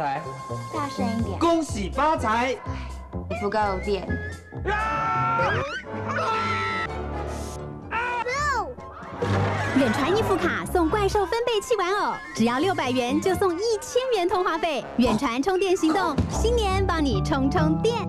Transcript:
财，大声一点，恭喜发财。不够电。远传一副卡送怪兽分贝器玩偶，只要六百元就送一千元通话费。远传充电行动，新年帮你充充电。